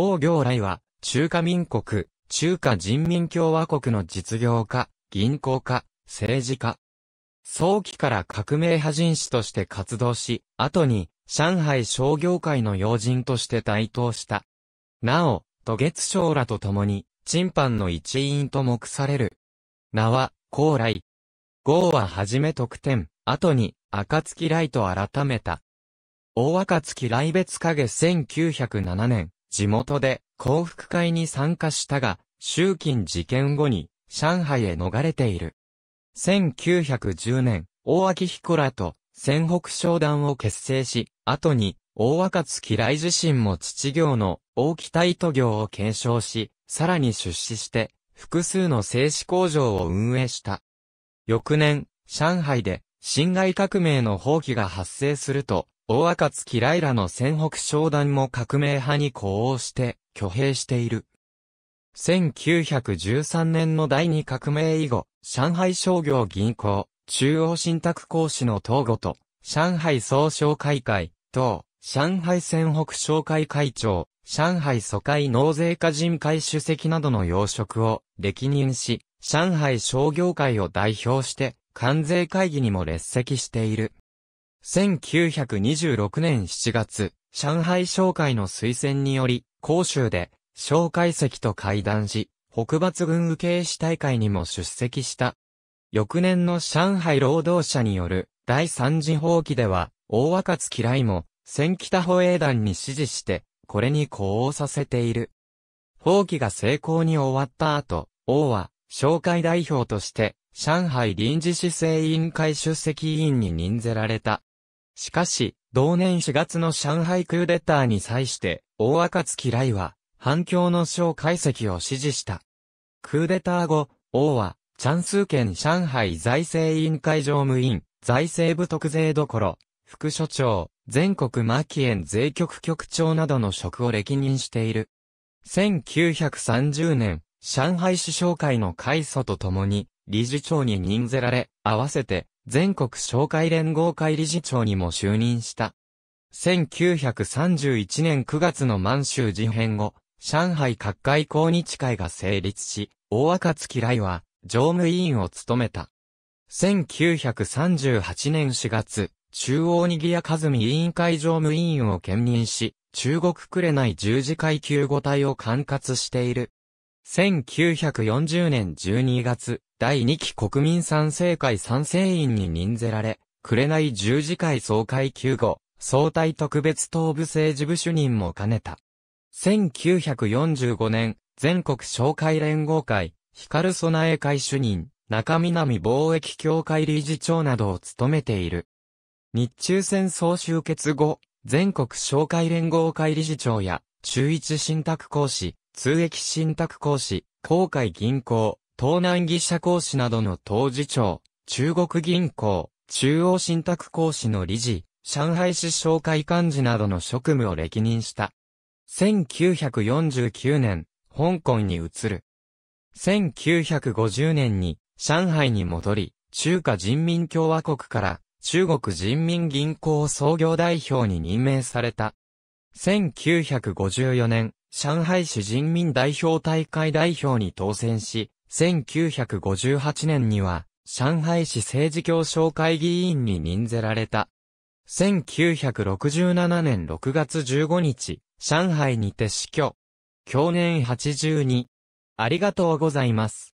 王行来は、中華民国、中華人民共和国の実業家、銀行家、政治家。早期から革命派人士として活動し、後に、上海商業界の要人として台頭した。なお、渡月将らと共に、陳藩の一員と目される。名は、高来。号ははじめ特典、後に、暁来と改めた。大暁来別影1907年、地元で幸福会に参加したが、集金事件後に、上海へ逃れている。1910年、大秋彦らと、戦北商団を結成し、後に、大若月来自身も父業の大北糸業を継承し、さらに出資して、複数の製紙工場を運営した。翌年、上海で、辛亥革命の放棄が発生すると、大暁来らの戦北商団も革命派に呼応して、挙兵している。1913年の第二革命以後、上海商業銀行、中央信託公司の統合と、上海総商会会、等、上海戦北商会会長、上海疎開納税課人会主席などの要職を歴任し、上海商業会を代表して、関税会議にも列席している。1926年7月、上海商会の推薦により、広州で、商会席と会談し、北抜軍受け師大会にも出席した。翌年の上海労働者による第三次放棄では、大若月来も、戦北保衛団に指示して、これに呼応させている。放棄が成功に終わった後、王は、商会代表として、上海臨時市政委員会出席委員に任ぜられた。しかし、同年4月の上海クーデターに際して、大赤月来は、反響の小解析を指示した。クーデター後、王は、チャンス県上海財政委員会常務委員、財政部特税所、副所長、全国マキエン税局局長などの職を歴任している。1930年、上海市商会の会祖と共に、理事長に任ぜられ、合わせて、全国商会連合会理事長にも就任した。1931年9月の満州事変後、上海各界公日会が成立し、大赤月来は、常務委員を務めた。1938年4月、中央にぎや和美委員会常務委員を兼任し、中国紅十字会救護隊を管轄している。1940年12月、第2期国民賛成会賛成員に任ぜられ、紅十字会総会救護、総体特別東部政治部主任も兼ねた。1945年、全国商会連合会、光備え会主任、中南貿易協会理事長などを務めている。日中戦争終結後、全国商会連合会理事長や、中一信託講師、通益信託講師、公海銀行、東南義社講師などの当事長、中国銀行、中央信託講師の理事、上海市商会幹事などの職務を歴任した。1949年、香港に移る。1950年に上海に戻り、中華人民共和国から中国人民銀行創業代表に任命された。1954年、上海市人民代表大会代表に当選し、1958年には、上海市政治協商会議員に任ぜられた。1967年6月15日、上海にて死去。去年82。ありがとうございます。